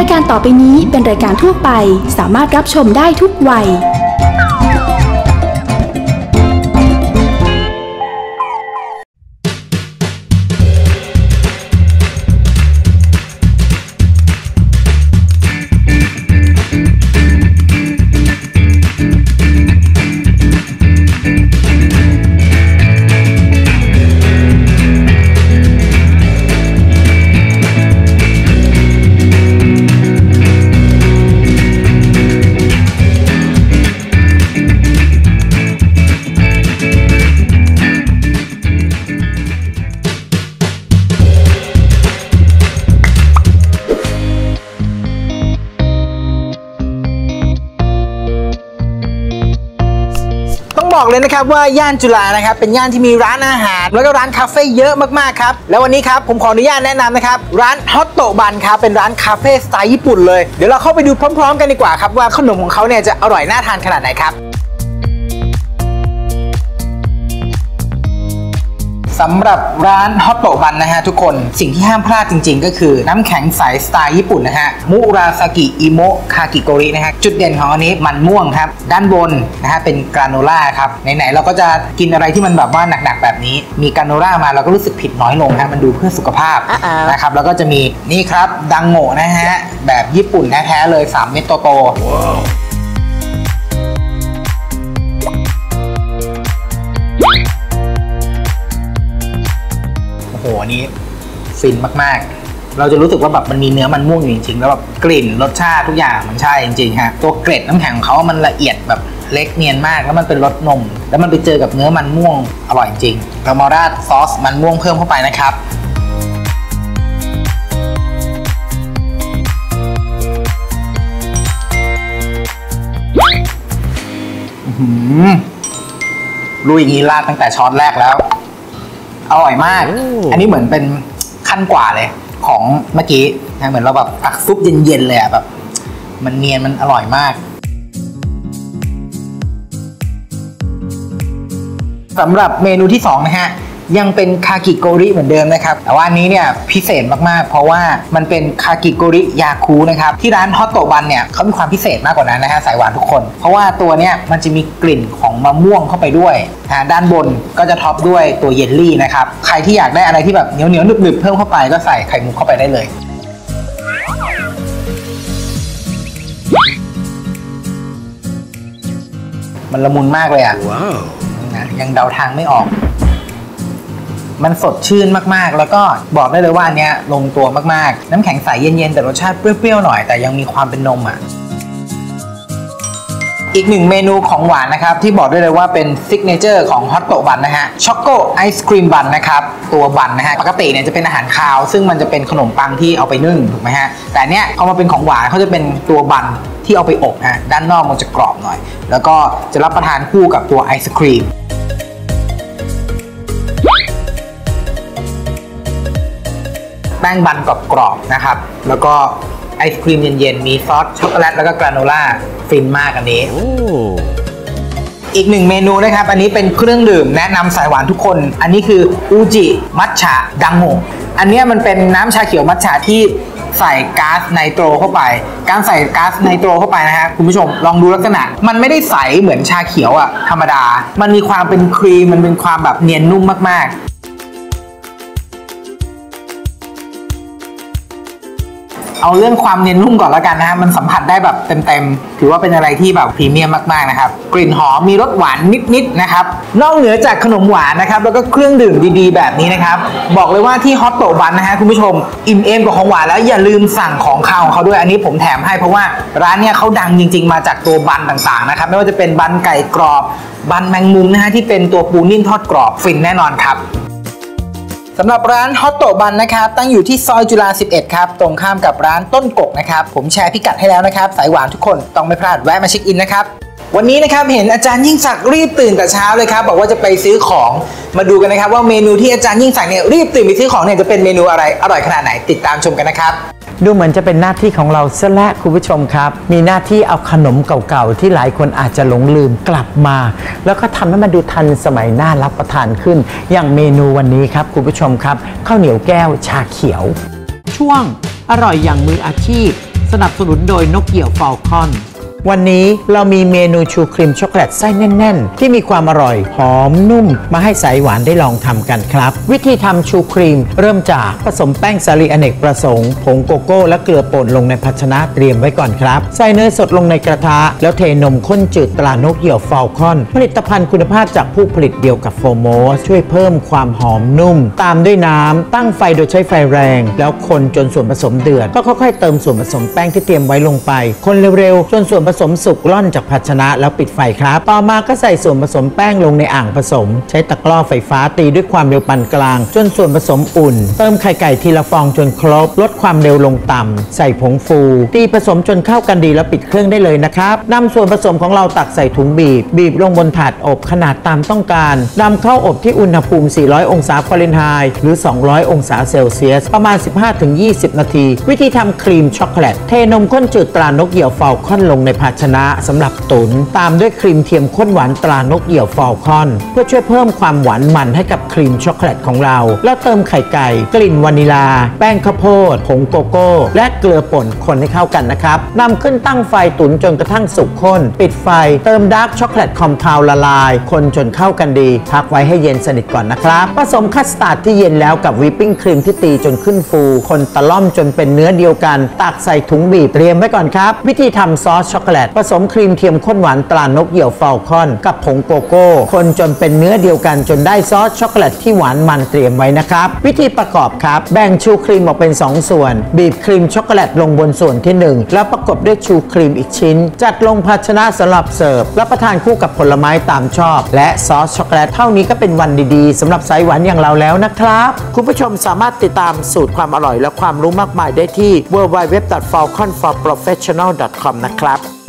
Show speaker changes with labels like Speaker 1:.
Speaker 1: ายการต่อไปนี้เป็นรายการทั่วไปสามารถรับชมได้ทุกวัย
Speaker 2: นะครับว่าย่านจุฬานะครับเป็นย่านที่มีร้านอาหาร แล้วก็ร้านคาเฟ่เยอะมากๆครับแล้ววันนี้ครับผมขออนุญาตแนะนำนะครับร้านฮอตโตบันครับเป็นร้านคาเฟ่สไตล์ญี่ปุ่นเลยเดี๋ยวเราเข้าไปดูพร้อม ๆ กันดีกว่าครับว่าขนมของเขาเนี่ยจะอร่อยน่าทานขนาดไหนครับ สำหรับร้านฮอตโตบันนะฮะทุกคนสิ่งที่ห้ามพลาดจริง ๆ ก็คือน้ำแข็งใสสไตล์ญี่ปุ่นนะฮะมุราซากิอิโมะคากิโกรินะฮะจุดเด่นของอันนี้มันม่วงครับ ด้านบนนะฮะเป็นกราโนล่าครับไหนๆเราก็จะกินอะไรที่มันแบบว่าหนักๆแบบนี้ มีกราโนล่ามาเราก็รู้สึกผิดน้อยลงฮะมันดูเพื่อสุขภาพ
Speaker 3: อ่าๆ
Speaker 2: นะครับแล้วก็จะมีนี่ครับดังโงะนะฮะแบบญี่ปุ่นแท้ๆเลย 3 เม็ดโตๆ ฟินมากๆ เราจะรู้สึกว่าแบบมันมีเนื้อมันม่วงอยู่จริงๆ แล้วแบบกลิ่นรสชาติทุกอย่างมันใช่จริงๆฮะตัวเกล็ดน้ำแข็งของเขามันละเอียดแบบเล็กเนียนมากแล้วมันเป็นรสนม แล้วมันไปเจอกับเนื้อมันม่วงอร่อยจริงเรามาราดซอสมันม่วงเพิ่มเข้าไปนะครับอื้อหือรู้อย่างนี้ราดตั้งแต่ช้อนแรกแล้ว อร่อยมาก อันนี้เหมือนเป็น ขั้นกว่าเลย ของเมื่อกี้นะเหมือนเราแบบตักซุปเย็นๆเลยอะแบบ มันเนียนมันอร่อยมากสำหรับเมนูที่2นะฮะ ยังเป็นคากิโกริเหมือนเดิมนะครับ แต่ว่าอันนี้เนี่ยพิเศษมากๆ เพราะว่ามันเป็นคากิโกริยาคูลท์นะครับที่ร้านฮอตโตบันเนี่ยเขามีความพิเศษมากกว่านั้นนะฮะสายหวานทุกคน เพราะว่าตัวเนี้ยมันจะมีกลิ่นของมะม่วงเข้าไปด้วยนะฮะด้านบนก็จะ top ด้วยตัวเยลลี่นะครับใครที่อยากได้อะไรที่แบบเหนียวเหนียวๆหนึบๆเพิ่มเข้าไปก็ใส่ไข่มุกเข้าไปได้เลยมันละมุนมากเลยอะ
Speaker 4: ว้าว
Speaker 2: นะยังเดาทางไม่ออก มันสดชื่นมากๆ แล้วก็บอกได้เลยว่าอันเนี้ยลงตัวมากๆ น้ำแข็งใสเย็นๆ แต่รสชาติเปรี้ยวๆหน่อยแต่ยังมีความเป็นนมอะอีกหนึ่งเมนูของหวานนะครับ ที่บอกได้เลยว่าเป็น signature ของฮอตโตบันนะฮะ choco ice cream bun นะครับ ตัว bun นะฮะ ปกติเนี่ยจะเป็นอาหารคาว ซึ่งมันจะเป็นขนมปังที่เอาไปนึ่งถูกไหมฮะ แต่เนี้ยพอมาเป็นของหวานเขาจะเป็นตัวบันที่เอาไปอบฮะด้านนอกมันจะกรอบหน่อย แล้วก็จะรับประทานคู่กับตัวไอศครีม แป้งบันกรอบๆนะครับ แล้วก็ไอศครีมเย็นๆ มีซอสช็อกโกแลตแล้วก็กราโนล่าฟินมากอันนี้
Speaker 4: โอ้
Speaker 2: อีกหนึ่งเมนูนะครับ อันนี้เป็นเครื่องดื่มแนะนำสายหวานทุกคน อันนี้คืออูจิมัทฉะดังโงอันเนี้ยมันเป็นน้ำชาเขียวมัทฉะที่ใส่ก๊าซไนโตรเข้าไป การใส่ก๊าซไนโตรเข้าไปนะฮะคุณผู้ชมลองดูลักษณะ มันไม่ได้ใสเหมือนชาเขียวอะธรรมดา มันมีความเป็นครีมมันเป็นความแบบเนียนนุ่มมากๆ เอาเรื่องความเนียนนุ่มก่อนแล้วกันนะฮะมันสัมผัสได้แบบเต็มๆ ถือว่าเป็นอะไรที่แบบพรีเมียมมากๆนะครับ กลิ่นหอมมีรสหวานนิดๆนะครับ นอกเหนือจากขนมหวานนะครับ แล้วก็เครื่องดื่มดีๆ แบบนี้นะครับ บอกเลยว่าที่ฮอตโตบันนะฮะคุณผู้ชม อิ่มเอมกับของหวานแล้วอย่าลืมสั่งของคาวของเขาด้วยอันนี้ผมแถมให้เพราะว่าร้านเนี่ยเขาดังจริง ๆ มาจากตัว bun ต่างๆนะครับไม่ว่าจะเป็น bun ไก่กรอบ bun แมงมุมนะฮะที่เป็นตัวปูนิ่มทอดกรอบฟินแน่นอนครับ สำหรับร้านฮอตโตบันนะครับตั้งอยู่ที่ซอยจุฬา 11 ครับ ตรงข้ามกับร้านต้นกกนะครับ ผมแชร์พิกัดให้แล้วนะครับ สายหวานทุกคนต้องไม่พลาดแวะมาเช็คอินนะครับ วันนี้นะครับเห็นอาจารย์ยิ่งศักดิ์รีบตื่นแต่เช้าเลยครับบอกว่าจะไปซื้อของมาดูกันนะครับว่าเมนูที่อาจารย์ยิ่งศักดิ์เนี่ยรีบตื่นไปซื้อของเนี่ยจะเป็นเมนูอะไรอร่อยขนาดไหนติดตามชมกันนะครับ
Speaker 3: ดูเหมือนจะเป็นหน้าที่ของเราซะและคุณผู้ชมครับ มีหน้าที่เอาขนมเก่าๆ ที่หลายคนอาจจะหลงลืมกลับมา แล้วก็ทำให้มันดูทันสมัยน่ารับประทานขึ้น อย่างเมนูวันนี้ครับคุณผู้ชมครับข้าวเหนียวแก้วชาเขียว ช่วงอร่อยอย่างมืออาชีพ สนับสนุนโดยนกเหยี่ยวฟอลคอน วันนี้เรามีเมนูชูครีมช็อกโกแลตไส้แน่น ๆ ที่มีความอร่อย หอมนุ่ม มาให้สายหวานได้ลองทำกันครับ วิธีทำชูครีม เริ่มจากผสมแป้งสาลีอเนกประสงค์ผงโกโก้และเกลือป่นลงในภาชนะเตรียมไว้ก่อนครับใส่เนยสดลงในกระทะ แล้วเทนมข้นจืดตรานกเหยี่ยวฟอลคอน ผลิตภัณฑ์คุณภาพจากผู้ผลิตเดียวกับโฟร์โมสต์ช่วยเพิ่มความหอมนุ่ม ตามด้วยน้ำตั้งไฟโดยใช้ไฟแรง แล้วคนจนส่วนผสมเดือดก็ค่อยๆเติมส่วนผสมแป้งที่เตรียมไว้ลงไป คนเร็วๆจนส่วนผผสมสุกร่อนจากภาชนะแล้วปิดไฟครับ ต่อมาก็ใส่ส่วนผสมแป้งลงในอ่างผสม ใช้ตะกร้อไฟฟ้าตีด้วยความเร็วปานกลาง จนส่วนผสมอุ่น เติมไข่ไก่ทีละฟองจนครบ ลดความเร็วลงต่ำ ใส่ผงฟู ตีผสมจนเข้ากันดีแล้วปิดเครื่องได้เลยนะครับนำส่วนผสมของเราตักใส่ถุงบีบ บีบลงบนถาดอบขนาดตามต้องการนำเข้าอบที่อุณหภูมิ 400 องศาฟาเรนไฮต์หรือ 200 องศาเซลเซียส ประมาณ 15-20 นาที วิธีทำครีมช็อกโกแลต เทนมข้นจืดตรานกเหยี่ยวฟอลคอนลงในภาชนะสำหรับตุ๋นตามด้วยครีมเทียมข้นหวานตรานกเหี่ยวฟอลคอน เพื่อช่วยเพิ่มความหวานมันให้กับครีมช็อกโกแลตของเรา แล้วเติมไข่ไก่กลิ่นวานิลา แป้งข้าวโพดผงโกโก้ และเกลือป่นคนให้เข้ากันนะครับนำขึ้นตั้งไฟตุ๋นจนกระทั่งสุกข้น ปิดไฟเติม dark chocolate compound ละลาย คนจนเข้ากันดี พักไว้ให้เย็นสนิทก่อนนะครับผสมคัสตาร์ดที่เย็นแล้วกับวิปปิ้งครีมที่ตีจนขึ้นฟู คนตะล่อมจนเป็นเนื้อเดียวกัน ตักใส่ถุงบีบเตรียมไว้ก่อนครับ วิธีทำซอสช็อกโกแลตผสมครีมเทียมข้นหวานตรานกเหยี่ยวฟอลคอน กับผงโกโก้ คนจนเป็นเนื้อเดียวกันจนได้ซอสช็อกโกแลตที่หวานมันเตรียมไว้นะครับ วิธีประกอบครับแบ่งชูครีมออกเป็น 2 ส่วน บีบครีมช็อกโกแลตลงบนส่วนที่ 1 แล้วประกบด้วยชูครีมอีกชิ้น จัดลงภาชนะสำหรับเสิร์ฟรับประทานคู่กับผลไม้ตามชอบ และซอสช็อกโกแลตเท่านี้ก็เป็นวันดีๆสำหรับสายหวานอย่างเราแล้วนะครับ คุณผู้ชมสามารถติดตามสูตรความอร่อยและความรู้มากมายได้ที่ www.falconforprofessional.com นะครับ